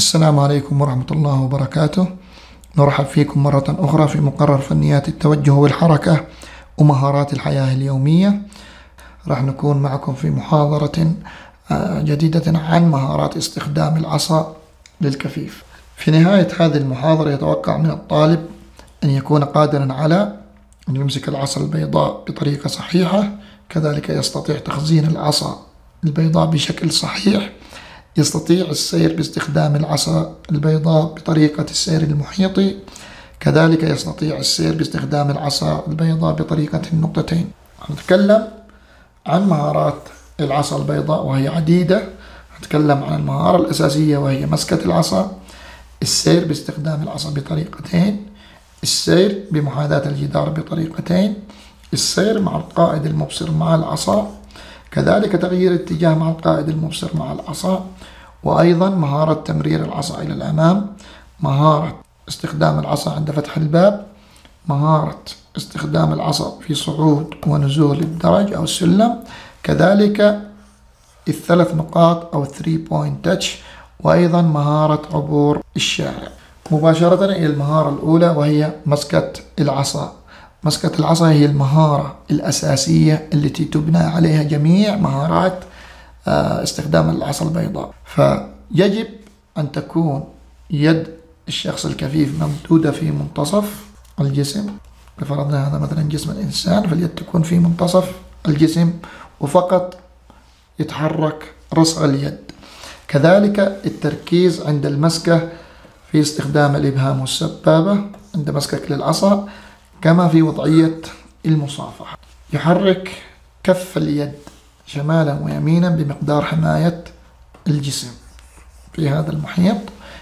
السلام عليكم ورحمة الله وبركاته. نرحب فيكم مرة أخرى في مقرر فنيات التوجه والحركة ومهارات الحياة اليومية. راح نكون معكم في محاضرة آه، جديدة عن مهارات استخدام العصا للكفيف. في نهاية هذه المحاضرة يتوقع من الطالب أن يكون قادرا على أن يمسك العصا البيضاء بطريقة صحيحة. كذلك يستطيع تخزين العصا البيضاء بشكل صحيح. يستطيع السير باستخدام العصا البيضاء بطريقة السير المحيطي كذلك يستطيع السير باستخدام العصا البيضاء بطريقة النقطتين. نتكلم عن مهارات العصا البيضاء وهي عديدة. نتكلم عن المهارة الأساسية وهي مسكة العصا. السير باستخدام العصا بطريقتين. السير بمحاذاة الجدار بطريقتين. السير مع القائد المبصر مع العصا. كذلك تغيير اتجاه مع القائد المبصر مع العصا. وأيضا مهارة تمرير العصا إلى الأمام مهارة استخدام العصا عند فتح الباب مهارة استخدام العصا في صعود ونزول الدرج أو السلم. كذلك الثلاث نقاط أو 3 بوينت تاتش وأيضا مهارة عبور الشارع. مباشرة إلى المهارة الأولى وهي مسكة العصا. مسكة العصا هي المهارة الأساسية التي تبنى عليها جميع مهارات استخدام العصا البيضاء. فيجب أن تكون يد الشخص الكفيف ممدودة في منتصف الجسم فرضنا هذا مثلا جسم الإنسان فاليد تكون في منتصف الجسم وفقط يتحرك رصع اليد. كذلك التركيز عند المسكة في استخدام الإبهام والسبابة عند مسكك للعصا كما في وضعية المصافحة. يحرك كف اليد. شمالا ويمينا بمقدار حماية الجسم في هذا المحيط.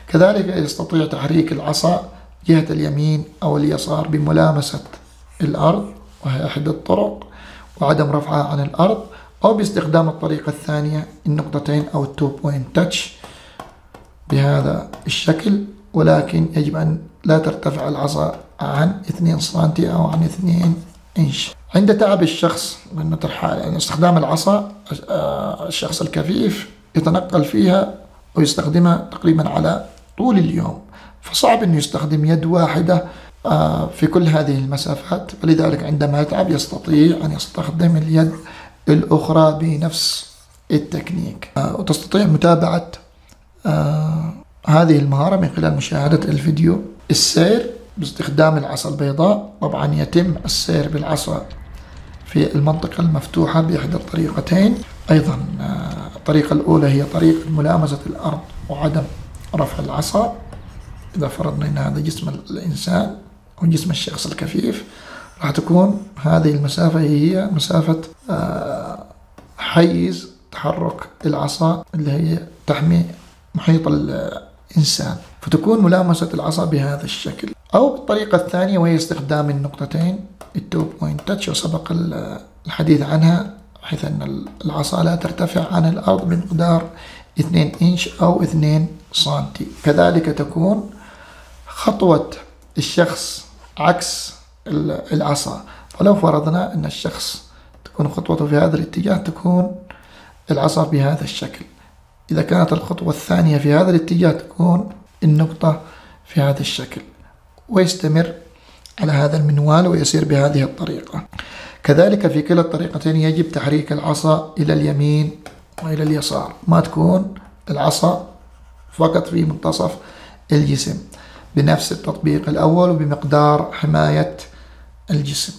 كذلك يستطيع تحريك العصا جهة اليمين أو اليسار بملامسة الأرض وهي أحد الطرق وعدم رفعها عن الأرض أو باستخدام الطريقة الثانية النقطتين أو ال two point touch بهذا الشكل. ولكن يجب أن لا ترتفع العصا عن 2 سم أو عن 2 إنش. عند تعب الشخص من يعني استخدام العصا آه، الشخص الكفيف يتنقل فيها ويستخدمها تقريبا على طول اليوم. فصعب أنه يستخدم يد واحدة آه، في كل هذه المسافات. فلذلك عندما يتعب يستطيع أن يستخدم اليد الأخرى بنفس التكنيك. آه، وتستطيع متابعة هذه المهارة من خلال مشاهدة الفيديو. السير باستخدام العصا البيضاء طبعا يتم السير بالعصا في المنطقة المفتوحة بإحدى الطريقتين. أيضا آه، الطريقة الأولى هي طريقة ملامسة الأرض وعدم رفع العصا. إذا فرضنا أن هذا جسم الإنسان أو جسم الشخص الكفيف راح تكون هذه المسافة هي مسافة آه، حيز تحرك العصا اللي هي تحمي محيط الإنسان. فتكون ملامسة العصا بهذا الشكل. أو بالطريقة الثانية وهي استخدام النقطتين ال two point touch وسبق الحديث عنها حيث أن العصا لا ترتفع عن الأرض بمقدار 2 إنش أو 2 سنتي. كذلك تكون خطوة الشخص عكس العصا. فلو فرضنا أن الشخص تكون خطوته في هذا الاتجاه تكون العصا بهذا الشكل. إذا كانت الخطوة الثانية في هذا الاتجاه تكون النقطة في هذا الشكل. ويستمر على هذا المنوال ويسير بهذه الطريقة. كذلك في كلا الطريقتين يجب تحريك العصا إلى اليمين وإلى اليسار. ما تكون العصا فقط في منتصف الجسم بنفس التطبيق الأول وبمقدار حماية الجسم.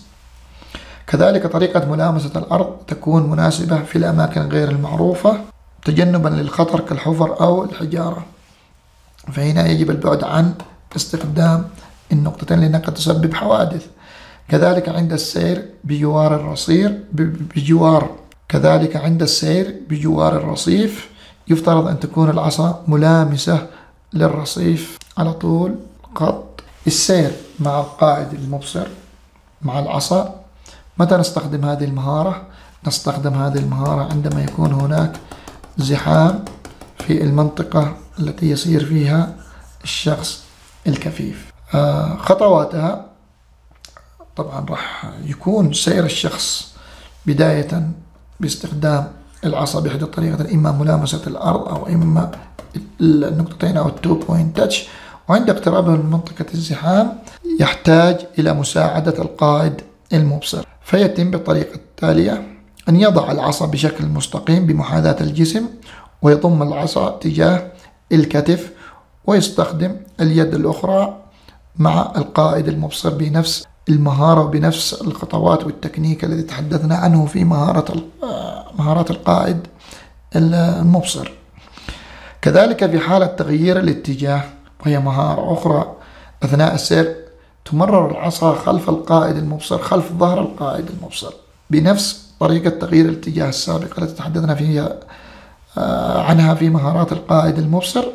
كذلك طريقة ملامسة الأرض تكون مناسبة في الأماكن غير المعروفة تجنبا للخطر كالحفر أو الحجارة. فهنا يجب البعد عن استخدام النقطتين لأنها قد تسبب حوادث. كذلك عند السير بجوار الرصير بجوار كذلك عند السير بجوار الرصيف يفترض أن تكون العصا ملامسة للرصيف على طول خط السير مع القائد المبصر مع العصا متى نستخدم هذه المهارة؟ نستخدم هذه المهارة عندما يكون هناك زحام في المنطقة التي يسير فيها الشخص الكفيف. خطواتها طبعا راح يكون سير الشخص بداية باستخدام العصا بإحدى الطريقتين إما ملامسة الأرض أو إما النقطتين أو ال two point touch. وعند اقترابه من منطقة الزحام يحتاج إلى مساعدة القائد المبصر. فيتم بالطريقة التالية أن يضع العصا بشكل مستقيم بمحاذاة الجسم ويضم العصا تجاه الكتف ويستخدم اليد الأخرى مع القائد المبصر بنفس المهارة وبنفس الخطوات والتكنيك الذي تحدثنا عنه في مهارة مهارات القائد المبصر. كذلك في حالة تغيير الاتجاه وهي مهارة أخرى أثناء السير تمرر العصا خلف القائد المبصر خلف ظهر القائد المبصر بنفس طريقة تغيير الاتجاه السابقة التي تحدثنا فيها آه، عنها في مهارات القائد المبصر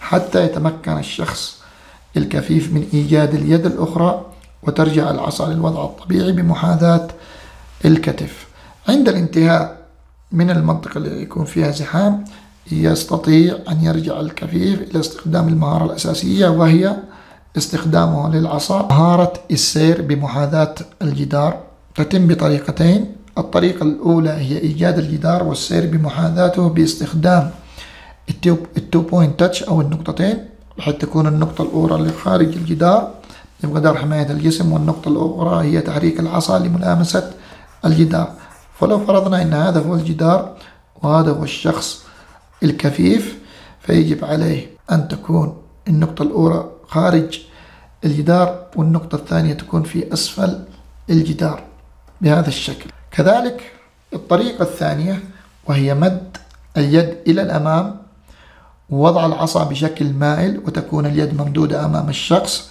حتى يتمكن الشخص الكفيف من إيجاد اليد الأخرى وترجع العصا للوضع الطبيعي بمحاذاة الكتف. عند الانتهاء من المنطقة اللي يكون فيها زحام يستطيع أن يرجع الكفيف إلى استخدام المهارة الأساسية وهي استخدامه للعصا. مهارة السير بمحاذاة الجدار. تتم بطريقتين. الطريقة الأولى هي إيجاد الجدار والسير بمحاذاته باستخدام ال two point touch أو النقطتين. بحيث تكون النقطة الأولى اللي خارج الجدار. بمقدار حماية الجسم والنقطة الأخرى هي تحريك العصا لملامسة الجدار. فلو فرضنا أن هذا هو الجدار وهذا هو الشخص الكفيف فيجب عليه أن تكون النقطة الأولى خارج الجدار والنقطة الثانية تكون في أسفل الجدار بهذا الشكل. كذلك الطريقة الثانية وهي مد اليد إلى الأمام. ووضع العصا بشكل مائل وتكون اليد ممدودة أمام الشخص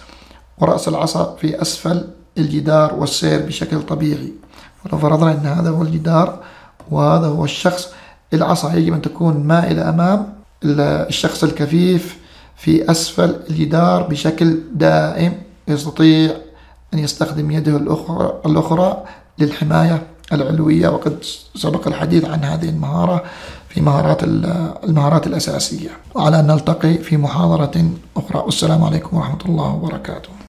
ورأس العصا في أسفل الجدار والسير بشكل طبيعي. ولو فرضنا أن هذا هو الجدار وهذا هو الشخص العصا يجب أن تكون مائلة أمام الشخص الكفيف في أسفل الجدار بشكل دائم يستطيع أن يستخدم يده الأخرى, الأخرى للحماية العلوية وقد سبق الحديث عن هذه المهارة في مهارات المهارات الأساسية. وعلى أن نلتقي في محاضرة أخرى والسلام عليكم ورحمة الله وبركاته.